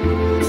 Thank you.